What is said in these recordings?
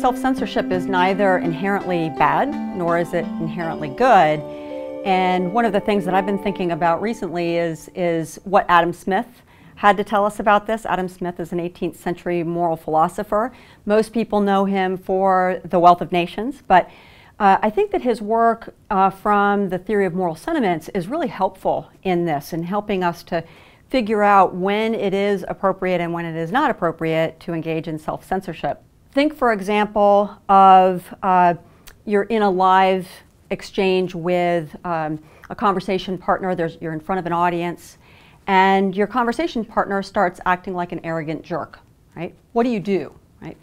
Self-censorship is neither inherently bad, nor is it inherently good. And one of the things that I've been thinking about recently is, is what Adam Smith had to tell us about this. Adam Smith is an 18th century moral philosopher. Most people know him for The Wealth of Nations, but uh, I think that his work uh, from the theory of moral sentiments is really helpful in this and helping us to figure out when it is appropriate and when it is not appropriate to engage in self-censorship. Think, for example, of uh, you're in a live exchange with um, a conversation partner, There's, you're in front of an audience, and your conversation partner starts acting like an arrogant jerk, right? What do you do, right?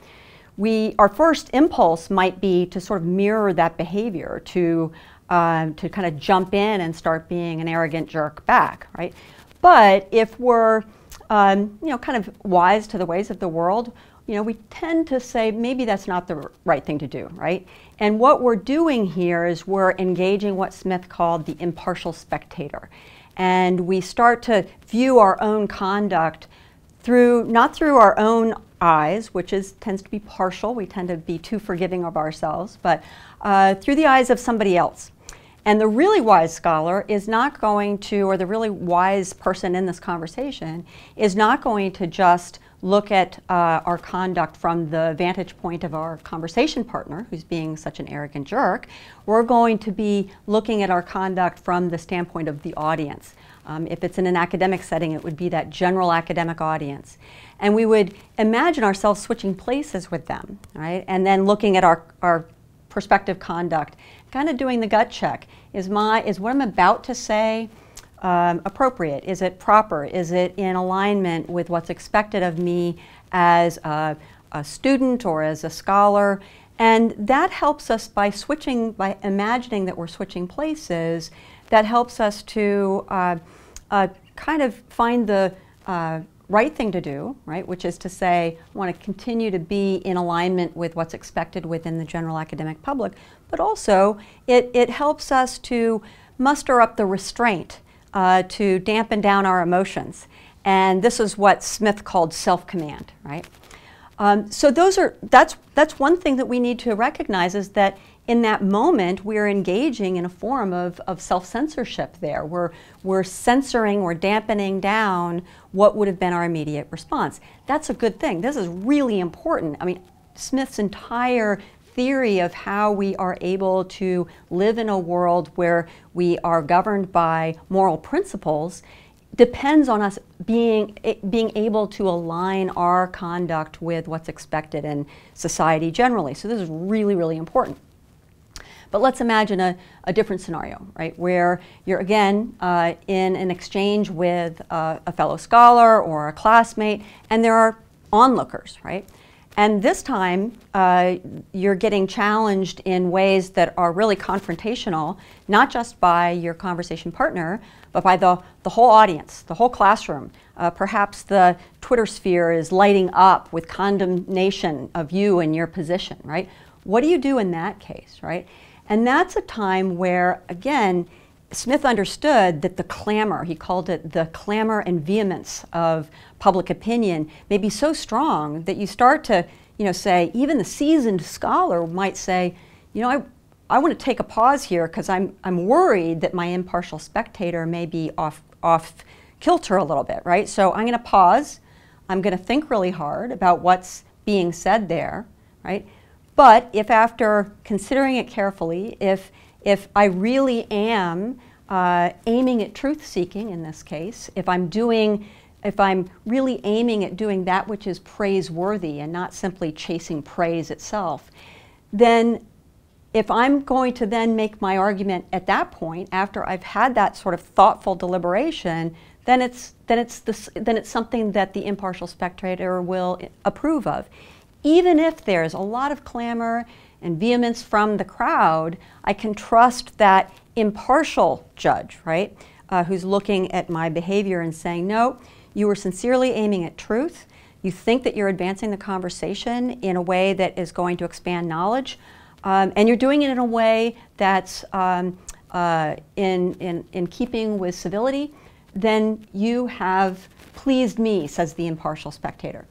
We, our first impulse might be to sort of mirror that behavior, to, uh, to kind of jump in and start being an arrogant jerk back, right? But if we're, um, you know, kind of wise to the ways of the world, you know, we tend to say maybe that's not the right thing to do, right? And what we're doing here is we're engaging what Smith called the impartial spectator. And we start to view our own conduct through, not through our own eyes, which is, tends to be partial, we tend to be too forgiving of ourselves, but uh, through the eyes of somebody else. And the really wise scholar is not going to, or the really wise person in this conversation, is not going to just look at uh, our conduct from the vantage point of our conversation partner, who's being such an arrogant jerk, we're going to be looking at our conduct from the standpoint of the audience. Um, if it's in an academic setting, it would be that general academic audience. And we would imagine ourselves switching places with them, right? And then looking at our, our prospective conduct, kind of doing the gut check. Is, my, is what I'm about to say um, appropriate? Is it proper? Is it in alignment with what's expected of me as a, a student or as a scholar? And that helps us by switching, by imagining that we're switching places, that helps us to uh, uh, kind of find the uh, right thing to do, right, which is to say, I want to continue to be in alignment with what's expected within the general academic public, but also it, it helps us to muster up the restraint uh, to dampen down our emotions. And this is what Smith called self-command, right? Um, so those are, that's, that's one thing that we need to recognize is that in that moment, we're engaging in a form of, of self-censorship there. We're, we're censoring or dampening down what would have been our immediate response. That's a good thing. This is really important. I mean, Smith's entire theory of how we are able to live in a world where we are governed by moral principles depends on us being, being able to align our conduct with what's expected in society generally. So this is really, really important. But let's imagine a, a different scenario, right, where you're again uh, in an exchange with uh, a fellow scholar or a classmate, and there are onlookers, right? And this time, uh, you're getting challenged in ways that are really confrontational, not just by your conversation partner, but by the, the whole audience, the whole classroom. Uh, perhaps the Twitter sphere is lighting up with condemnation of you and your position, right? What do you do in that case, right? And that's a time where, again, Smith understood that the clamor, he called it the clamor and vehemence of public opinion, may be so strong that you start to, you know, say, even the seasoned scholar might say, you know, I, I want to take a pause here because I'm, I'm worried that my impartial spectator may be off, off kilter a little bit, right? So I'm going to pause. I'm going to think really hard about what's being said there, right? But if after considering it carefully, if, if I really am uh, aiming at truth seeking in this case, if I'm doing, if I'm really aiming at doing that which is praiseworthy and not simply chasing praise itself, then if I'm going to then make my argument at that point, after I've had that sort of thoughtful deliberation, then it's, then it's, this, then it's something that the impartial spectator will approve of. Even if there's a lot of clamor and vehemence from the crowd, I can trust that impartial judge, right, uh, who's looking at my behavior and saying, no, you were sincerely aiming at truth. You think that you're advancing the conversation in a way that is going to expand knowledge, um, and you're doing it in a way that's um, uh, in, in, in keeping with civility, then you have pleased me, says the impartial spectator.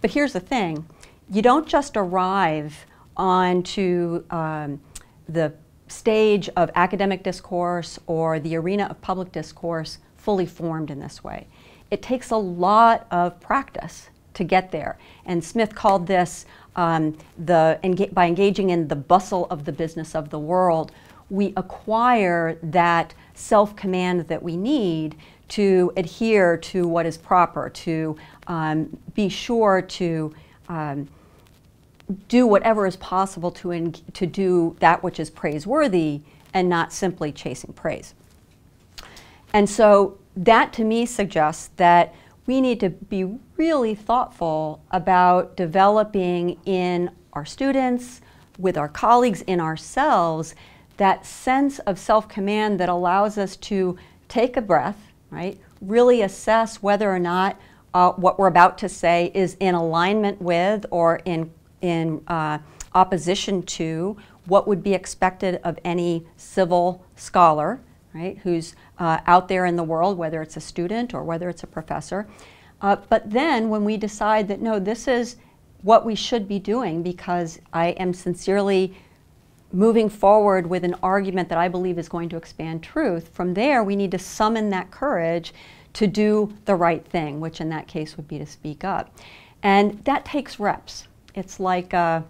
But here's the thing you don't just arrive onto um, the stage of academic discourse or the arena of public discourse fully formed in this way. It takes a lot of practice to get there. And Smith called this um, the, by engaging in the bustle of the business of the world, we acquire that self command that we need to adhere to what is proper, to um, be sure to um, do whatever is possible to, to do that which is praiseworthy and not simply chasing praise. And so that to me suggests that we need to be really thoughtful about developing in our students, with our colleagues, in ourselves, that sense of self command that allows us to take a breath, right? Really assess whether or not uh, what we're about to say is in alignment with or in, in uh, opposition to what would be expected of any civil scholar, right, who's uh, out there in the world, whether it's a student or whether it's a professor. Uh, but then when we decide that no, this is what we should be doing because I am sincerely moving forward with an argument that I believe is going to expand truth, from there we need to summon that courage to do the right thing, which in that case would be to speak up. And that takes reps. It's like, a,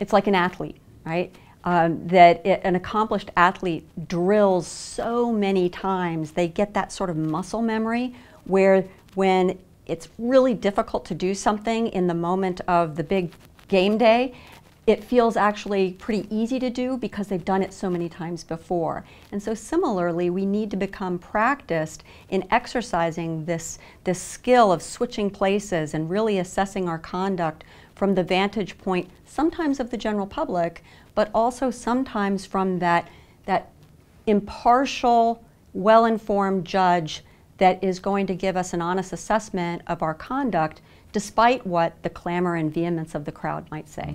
it's like an athlete, right? Um, that it, an accomplished athlete drills so many times, they get that sort of muscle memory where when it's really difficult to do something in the moment of the big game day, it feels actually pretty easy to do because they've done it so many times before. And so similarly, we need to become practiced in exercising this, this skill of switching places and really assessing our conduct from the vantage point, sometimes of the general public, but also sometimes from that, that impartial, well-informed judge that is going to give us an honest assessment of our conduct despite what the clamor and vehemence of the crowd might say.